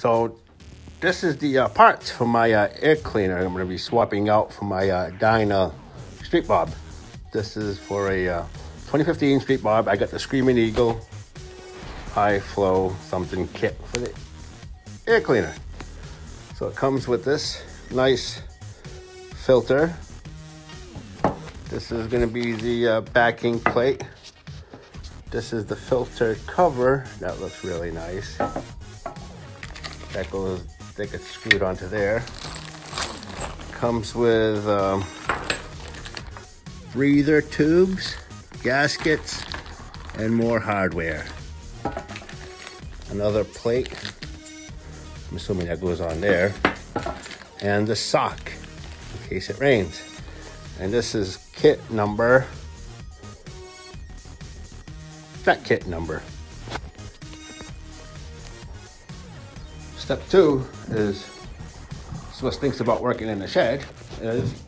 So this is the uh, parts for my uh, air cleaner. I'm going to be swapping out for my uh, Dyna Street Bob. This is for a uh, 2015 Street Bob. I got the Screaming Eagle high flow something kit for the air cleaner. So it comes with this nice filter. This is going to be the uh, backing plate. This is the filter cover. That looks really nice. That goes, they get screwed onto there. Comes with um, breather tubes, gaskets, and more hardware. Another plate. I'm assuming that goes on there. And the sock, in case it rains. And this is kit number, that kit number. Step two is Swiss thinks about working in the shed is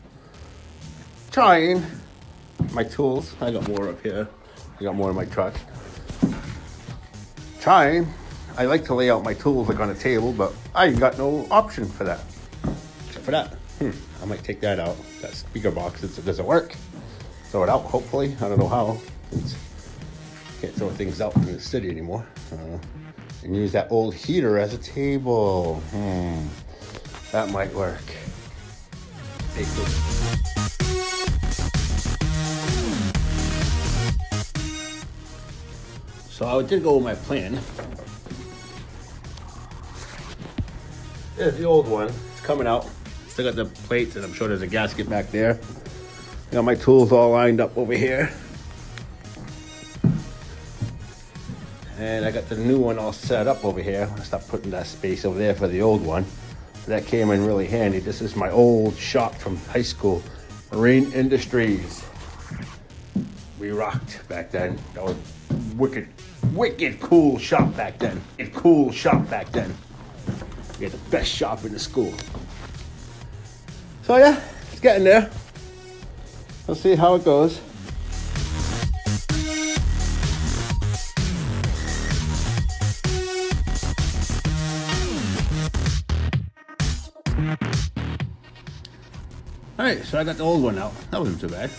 trying my tools. I got more up here. I got more in my truck. Trying. I like to lay out my tools like on a table, but I got no option for that. Except for that. Hmm. I might take that out. That speaker box. It's, doesn't work? Throw it out, hopefully. I don't know how. It's, can't throw things out in the city anymore. Uh, and use that old heater as a table. Hmm. That might work. So I did go with my plan. There's the old one. It's coming out. Still got the plates, and I'm sure there's a gasket back there. Got my tools all lined up over here. And I got the new one all set up over here. I'm gonna stop putting that space over there for the old one. That came in really handy. This is my old shop from high school, Marine Industries. We rocked back then. That was wicked, wicked cool shop back then. A cool shop back then. We had the best shop in the school. So yeah, it's getting there. We'll see how it goes. Alright, so I got the old one out. That wasn't too bad.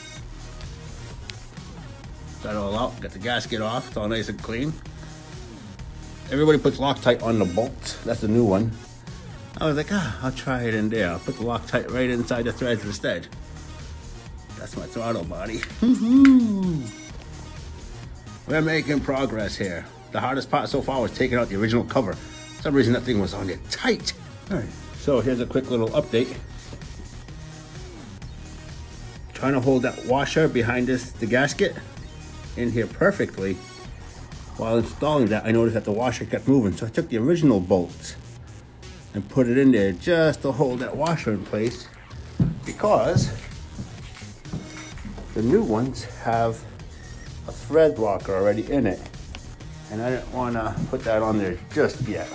Got it all out, got the gasket off, it's all nice and clean. Everybody puts Loctite on the bolts. That's the new one. I was like, ah, I'll try it in there. I'll put the Loctite right inside the threads instead. That's my throttle body. We're making progress here. The hardest part so far was taking out the original cover. For some reason that thing was on there tight. All right, so here's a quick little update. Trying to hold that washer behind this, the gasket, in here perfectly. While installing that, I noticed that the washer kept moving. So I took the original bolts and put it in there just to hold that washer in place because the new ones have a thread locker already in it. And I didn't want to put that on there just yet.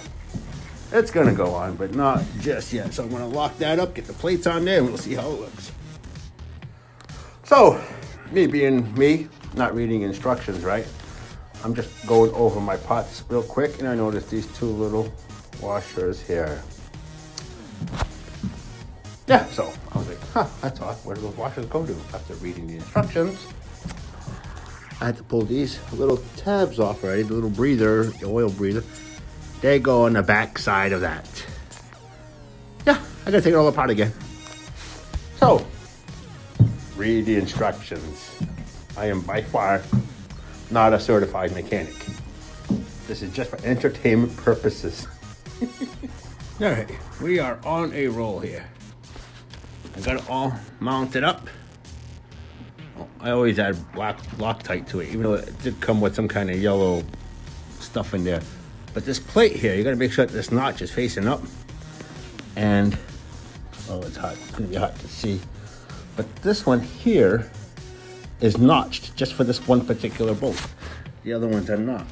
It's gonna go on, but not just yet. So I'm gonna lock that up, get the plates on there, and we'll see how it looks. So, me being me, not reading instructions, right? I'm just going over my pots real quick, and I noticed these two little washers here. Yeah, so I was like, huh, that's odd. Where do those washers go to? After reading the instructions, I had to pull these little tabs off already, the little breather, the oil breather. They go on the back side of that. Yeah, I gotta take it all apart again. So, read the instructions. I am by far not a certified mechanic. This is just for entertainment purposes. all right, we are on a roll here. I got it all mounted up. Oh, I always add black Loctite to it, even though it did come with some kind of yellow stuff in there. But this plate here, you gotta make sure that this notch is facing up. And, oh, it's hot. It's gonna be hot to see. But this one here is notched just for this one particular bolt. The other ones are not.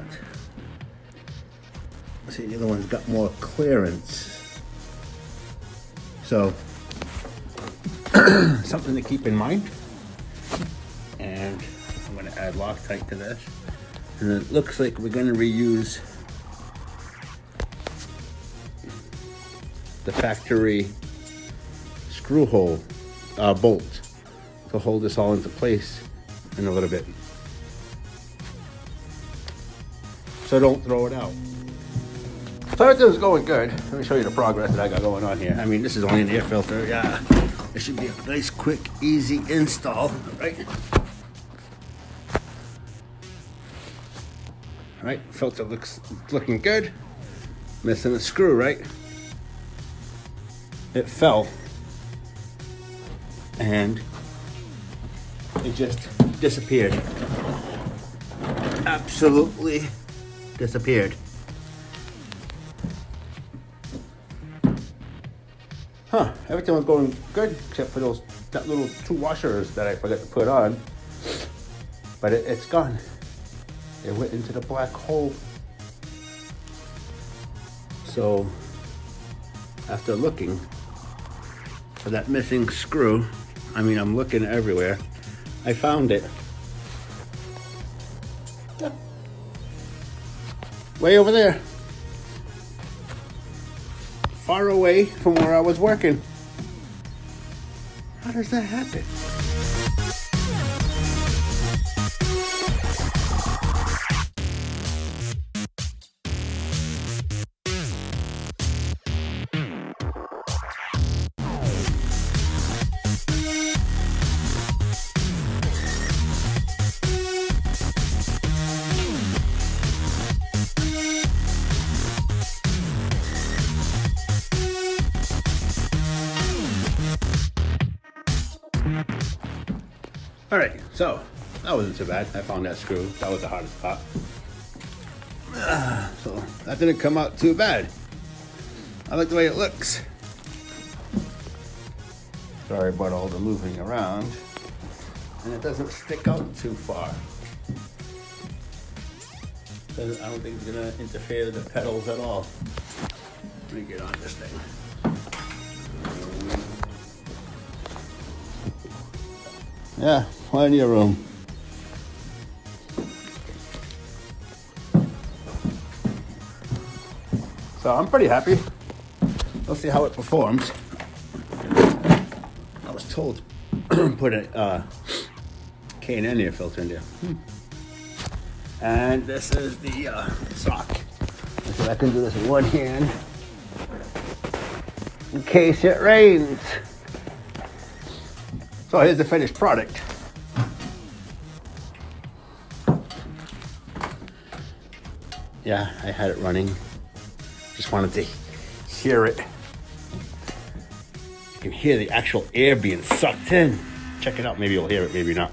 See, the other one's got more clearance. So, something to keep in mind. And I'm gonna add Loctite to this. And it looks like we're gonna reuse the factory screw hole uh, bolt to hold this all into place in a little bit. So don't throw it out. So everything's going good. Let me show you the progress that I got going on here. I mean, this is only an air filter. Yeah, it should be a nice, quick, easy install, right? Right, filter looks looking good. Missing a screw, right? It fell. And it just disappeared. Absolutely disappeared. Huh, everything was going good except for those that little two washers that I forgot to put on. But it, it's gone. It went into the black hole. So after looking for that missing screw, I mean I'm looking everywhere, I found it. Way over there far away from where I was working. How does that happen? All right, so that wasn't too bad. I found that screw. That was the hardest part. So that didn't come out too bad. I like the way it looks. Sorry about all the moving around. And it doesn't stick out too far. I don't think it's gonna interfere with the pedals at all. Let me get on this thing. Yeah, plenty of room. So I'm pretty happy. We'll see how it performs. I was told put a uh, K&N air filter in there. Hmm. And this is the uh, sock. So I can do this in one hand in case it rains. So here's the finished product. Yeah, I had it running. Just wanted to hear it. You can hear the actual air being sucked in. Check it out. Maybe you'll hear it, maybe not.